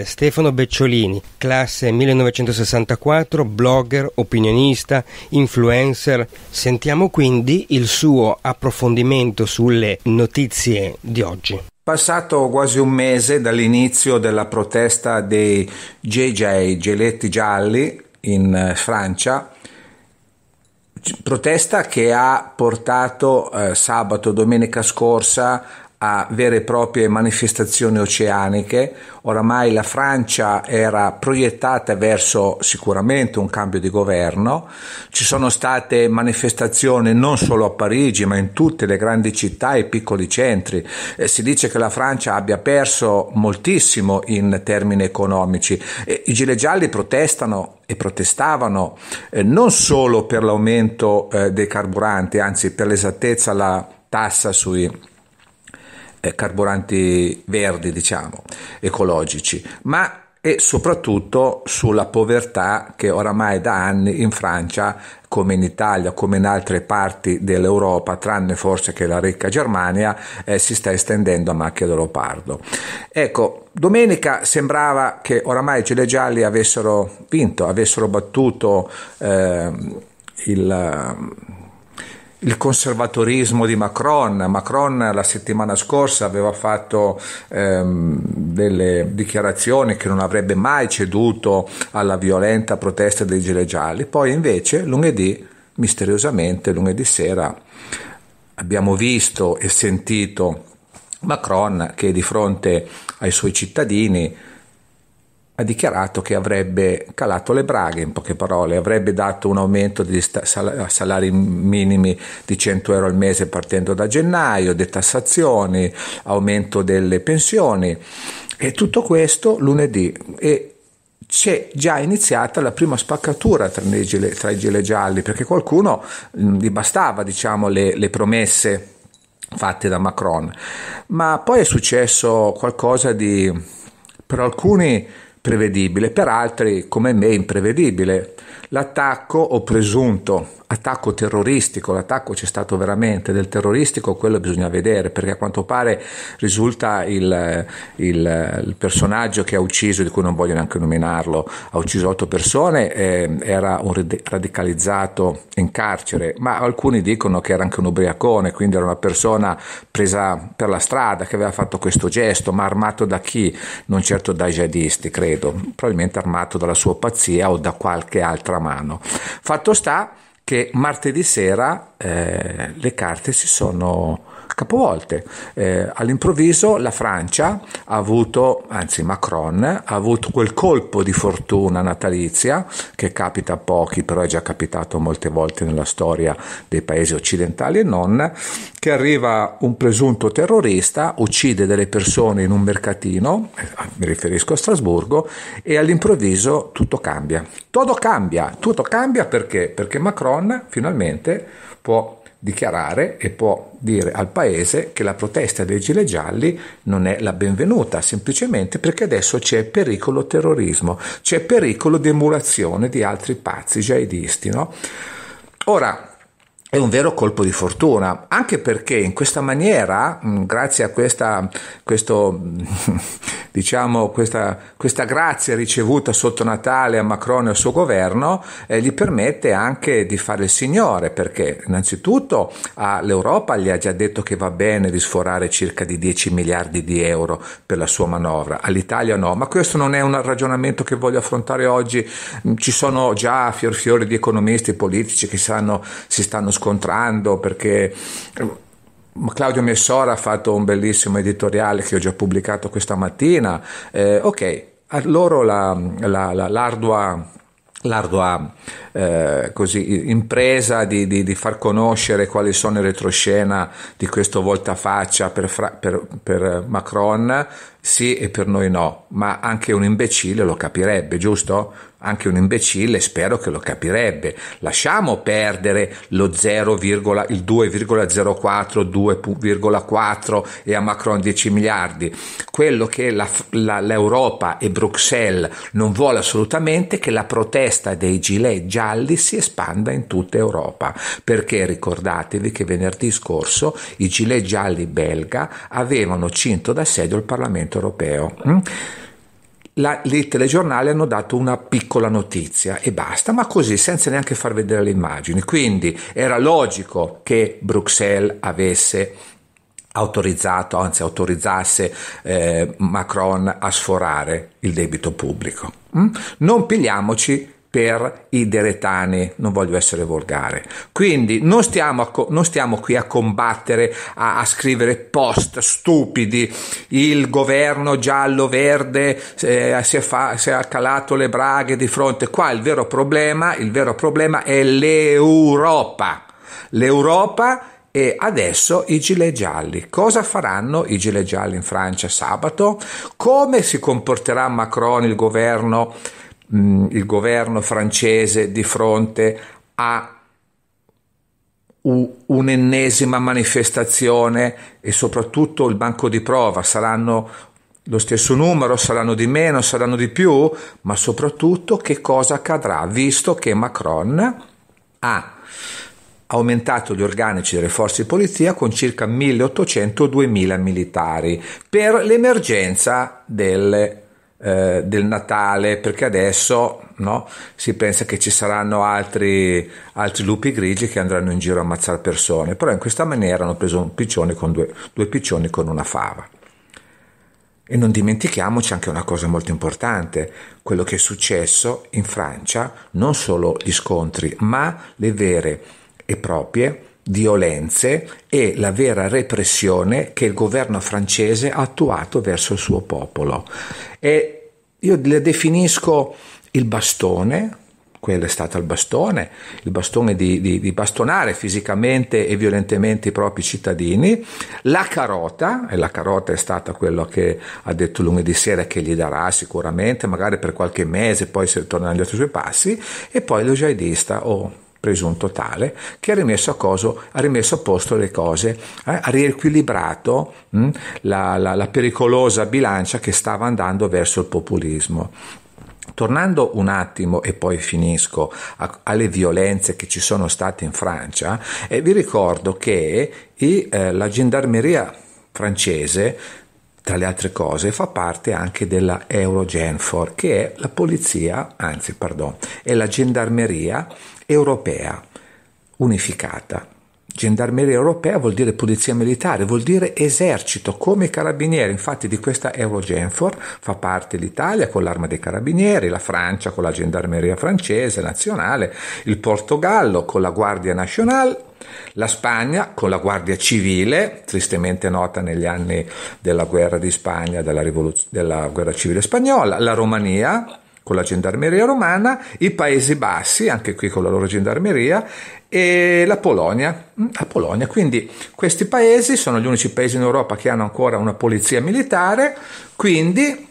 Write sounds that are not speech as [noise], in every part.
presente Stefano Becciolini, classe 1964, blogger, opinionista, influencer. Sentiamo quindi il suo approfondimento sulle notizie di oggi. Passato quasi un mese dall'inizio della protesta dei JJ, Geletti Gialli, in eh, Francia, protesta che ha portato eh, sabato, domenica scorsa a vere e proprie manifestazioni oceaniche. Oramai la Francia era proiettata verso sicuramente un cambio di governo. Ci sono state manifestazioni non solo a Parigi, ma in tutte le grandi città e piccoli centri. Eh, si dice che la Francia abbia perso moltissimo in termini economici. E I gilet gialli protestano e protestavano eh, non solo per l'aumento eh, dei carburanti, anzi per l'esattezza la tassa sui eh, carburanti verdi, diciamo, ecologici, ma e soprattutto sulla povertà che oramai da anni in Francia, come in Italia, come in altre parti dell'Europa, tranne forse che la ricca Germania, eh, si sta estendendo a macchia da leopardo. Ecco, domenica sembrava che oramai i gilet gialli avessero vinto, avessero battuto eh, il il conservatorismo di Macron. Macron la settimana scorsa aveva fatto ehm, delle dichiarazioni che non avrebbe mai ceduto alla violenta protesta dei gilet gialli, poi invece lunedì, misteriosamente, lunedì sera, abbiamo visto e sentito Macron che di fronte ai suoi cittadini ha dichiarato che avrebbe calato le braghe, in poche parole, avrebbe dato un aumento di salari minimi di 100 euro al mese partendo da gennaio, detassazioni, aumento delle pensioni e tutto questo lunedì. E c'è già iniziata la prima spaccatura tra i, gile, tra i gilet gialli perché qualcuno gli bastava diciamo, le, le promesse fatte da Macron ma poi è successo qualcosa di per alcuni prevedibile, per altri come me imprevedibile. L'attacco o presunto attacco terroristico, l'attacco c'è stato veramente, del terroristico quello bisogna vedere perché a quanto pare risulta il, il, il personaggio che ha ucciso, di cui non voglio neanche nominarlo, ha ucciso otto persone, eh, era un radicalizzato in carcere, ma alcuni dicono che era anche un ubriacone, quindi era una persona presa per la strada che aveva fatto questo gesto, ma armato da chi? Non certo dai jihadisti, credo, probabilmente armato dalla sua pazzia o da qualche altra mano. Fatto sta che martedì sera eh, le carte si sono capovolte. Eh, all'improvviso la Francia ha avuto, anzi Macron, ha avuto quel colpo di fortuna natalizia che capita a pochi, però è già capitato molte volte nella storia dei paesi occidentali e non, che arriva un presunto terrorista, uccide delle persone in un mercatino, eh, mi riferisco a Strasburgo, e all'improvviso tutto cambia. Tutto cambia, tutto cambia perché? Perché Macron finalmente può dichiarare e può dire al paese che la protesta dei gilet gialli non è la benvenuta, semplicemente perché adesso c'è pericolo terrorismo, c'è pericolo di emulazione di altri pazzi jihadisti. No? Ora, è un vero colpo di fortuna, anche perché in questa maniera, grazie a questa, questo [laughs] diciamo, questa, questa, grazia ricevuta sotto Natale a Macron e al suo governo eh, gli permette anche di fare il signore, perché innanzitutto all'Europa gli ha già detto che va bene di sforare circa di 10 miliardi di euro per la sua manovra, all'Italia no, ma questo non è un ragionamento che voglio affrontare oggi, ci sono già fior fiori di economisti politici che sanno, si stanno scontrando perché Claudio Messora ha fatto un bellissimo editoriale che ho già pubblicato questa mattina. Eh, ok, a loro la, la, la, l'ardua, l'ardua eh, così, impresa di, di, di, far conoscere quali sono i retroscena di questo voltafaccia per, per, per Macron, sì e per noi no, ma anche un imbecille lo capirebbe, giusto? Anche un imbecille spero che lo capirebbe. Lasciamo perdere lo 0, il 2,04, 2,4 e a Macron 10 miliardi. Quello che la, la, l'Europa e Bruxelles non vuole assolutamente è che la protesta dei gilet gialli si espanda in tutta Europa, perché ricordatevi che venerdì scorso i gilet gialli belga avevano cinto d'assedio il Parlamento europeo. Mm? La, i telegiornali hanno dato una piccola notizia e basta, ma così senza neanche far vedere le immagini. Quindi era logico che Bruxelles avesse autorizzato, anzi autorizzasse eh, Macron a sforare il debito pubblico. Mm? Non pigliamoci per i deretani, non voglio essere volgare. Quindi non stiamo, a, non stiamo qui a combattere, a, a, scrivere post stupidi, il governo giallo-verde eh, si, è fa, si è calato le braghe di fronte. Qua il vero problema, il vero problema è l'Europa. L'Europa e adesso i gilet gialli. Cosa faranno i gilet gialli in Francia sabato? Come si comporterà Macron, il governo? Mh, il governo francese di fronte a un'ennesima manifestazione e soprattutto il banco di prova. Saranno lo stesso numero, saranno di meno, saranno di più, ma soprattutto che cosa accadrà visto che Macron ha aumentato gli organici delle forze di polizia con circa 1800-2000 militari per l'emergenza delle eh, del Natale, perché adesso no, si pensa che ci saranno altri, altri, lupi grigi che andranno in giro a ammazzare persone, però in questa maniera hanno preso un piccione con due, due piccioni con una fava. E non dimentichiamoci anche una cosa molto importante, quello che è successo in Francia, non solo gli scontri, ma le vere e proprie violenze e la vera repressione che il governo francese ha attuato verso il suo popolo. E io le definisco il bastone, quello è stato il bastone, il bastone di, di, di, bastonare fisicamente e violentemente i propri cittadini, la carota, e la carota è stata quello che ha detto lunedì sera che gli darà sicuramente, magari per qualche mese, poi se torna agli altri suoi passi, e poi lo jihadista o oh, presunto tale, che ha rimesso a, coso, ha rimesso a posto le cose, eh, ha riequilibrato hm, la, la, la pericolosa bilancia che stava andando verso il populismo. Tornando un attimo e poi finisco a, alle violenze che ci sono state in Francia, eh, vi ricordo che i, eh, la gendarmeria francese tra le altre cose, fa parte anche della Eurogenfor, che è la polizia, anzi, pardon, è la gendarmeria europea unificata. Gendarmeria europea vuol dire polizia militare, vuol dire esercito, come i carabinieri. Infatti di questa Eurogenfor fa parte l'Italia con l'arma dei carabinieri, la Francia con la gendarmeria francese nazionale, il Portogallo con la Guardia Nazionale, la Spagna con la Guardia Civile, tristemente nota negli anni della guerra di Spagna, della, rivoluz- della guerra civile spagnola, la Romania con la gendarmeria romana, i Paesi Bassi, anche qui con la loro gendarmeria, e la Polonia. Mm, la Polonia. Quindi questi paesi sono gli unici paesi in Europa che hanno ancora una polizia militare, quindi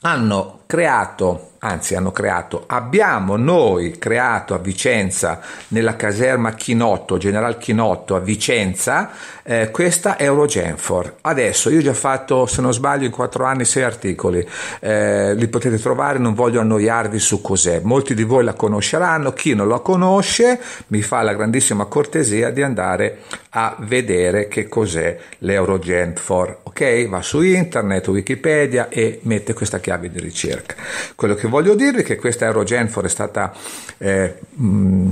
hanno creato anzi hanno creato, abbiamo noi creato a Vicenza, nella caserma Chinotto, General Chinotto a Vicenza, eh, questa Eurogenfor. Adesso io ho già fatto, se non sbaglio, in quattro anni sei articoli, eh, li potete trovare, non voglio annoiarvi su cos'è. Molti di voi la conosceranno, chi non la conosce mi fa la grandissima cortesia di andare a vedere che cos'è l'Eurogenfor. Ok? Va su internet, Wikipedia e mette questa chiave di ricerca. Quello che voglio dirvi è che questa Eurogenfor è stata eh, mh,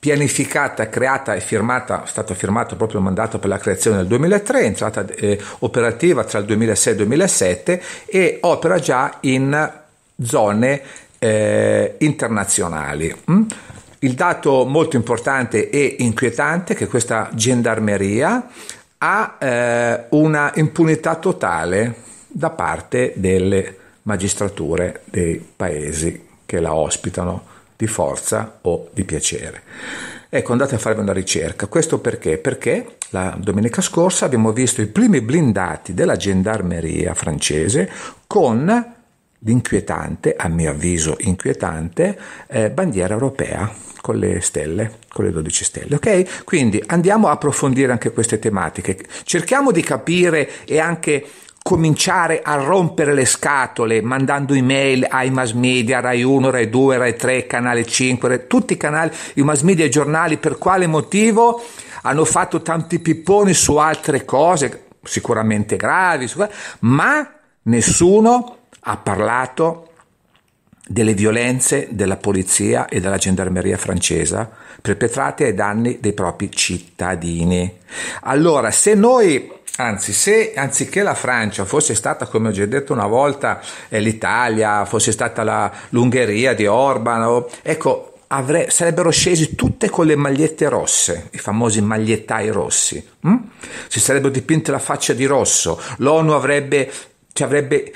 pianificata, creata e firmata, è stato firmato proprio il mandato per la creazione nel 2003, è entrata eh, operativa tra il 2006 e il 2007 e opera già in zone eh, internazionali. Mm? Il dato molto importante e inquietante è che questa gendarmeria ha eh, una impunità totale da parte delle magistrature dei paesi che la ospitano di forza o di piacere. Ecco, andate a farvi una ricerca. Questo perché? Perché la domenica scorsa abbiamo visto i primi blindati della gendarmeria francese con l'inquietante, a mio avviso inquietante, eh, bandiera europea con le stelle, con le 12 stelle. Ok? Quindi andiamo a approfondire anche queste tematiche. Cerchiamo di capire e anche cominciare a rompere le scatole mandando email ai mass media, Rai 1, Rai 2, Rai 3, Canale 5, tutti i canali, i mass media e i giornali, per quale motivo hanno fatto tanti pipponi su altre cose, sicuramente gravi, ma nessuno ha parlato delle violenze della polizia e della gendarmeria francese perpetrate ai danni dei propri cittadini. Allora, se noi Anzi, se anziché la Francia fosse stata, come ho già detto una volta, eh, l'Italia, fosse stata la, l'Ungheria di Orban, ecco, avre- sarebbero scesi tutte con le magliette rosse, i famosi magliettai rossi. Hm? Si sarebbero dipinte la faccia di rosso, l'ONU avrebbe ci avrebbe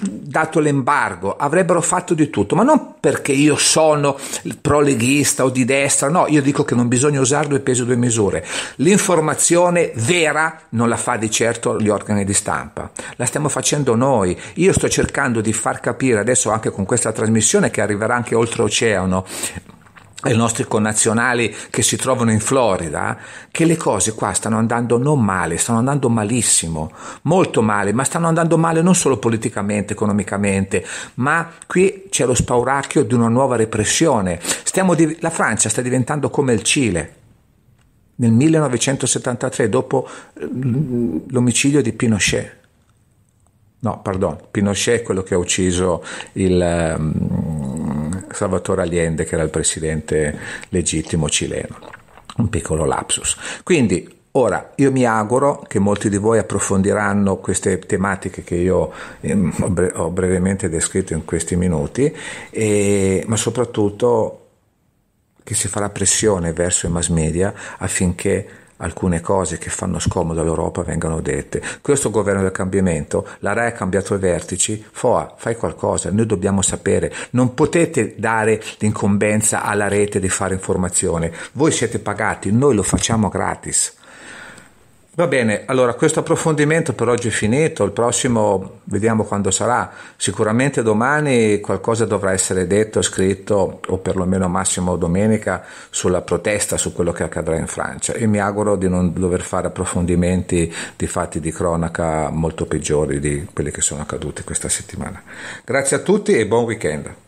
dato l'embargo, avrebbero fatto di tutto, ma non perché io sono proleghista o di destra, no, io dico che non bisogna usare due pesi e due misure. L'informazione vera non la fa di certo gli organi di stampa, la stiamo facendo noi. Io sto cercando di far capire adesso anche con questa trasmissione che arriverà anche oltreoceano ai nostri connazionali che si trovano in Florida, che le cose qua stanno andando non male, stanno andando malissimo, molto male, ma stanno andando male non solo politicamente, economicamente, ma qui c'è lo spauracchio di una nuova repressione. Div- la Francia sta diventando come il Cile. Nel 1973, dopo l'omicidio di Pinochet. No, pardon, Pinochet è quello che ha ucciso il... Salvatore Allende, che era il presidente legittimo cileno. Un piccolo lapsus. Quindi Ora, io mi auguro che molti di voi approfondiranno queste tematiche che io eh, ho brevemente descritto in questi minuti, e, ma soprattutto che si farà pressione verso i mass media affinché alcune cose che fanno scomodo all'Europa vengano dette. Questo governo del cambiamento, la RAI ha cambiato i vertici, FOA, fai qualcosa, noi dobbiamo sapere, non potete dare l'incombenza alla rete di fare informazione, voi siete pagati, noi lo facciamo gratis. Va bene, allora questo approfondimento per oggi è finito, il prossimo vediamo quando sarà, sicuramente domani qualcosa dovrà essere detto, scritto o perlomeno massimo domenica sulla protesta, su quello che accadrà in Francia e mi auguro di non dover fare approfondimenti di fatti di cronaca molto peggiori di quelli che sono accaduti questa settimana. Grazie a tutti e buon weekend.